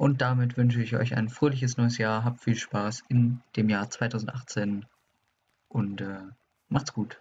Und damit wünsche ich euch ein fröhliches neues Jahr. Habt viel Spaß in dem Jahr 2018 und äh, macht's gut.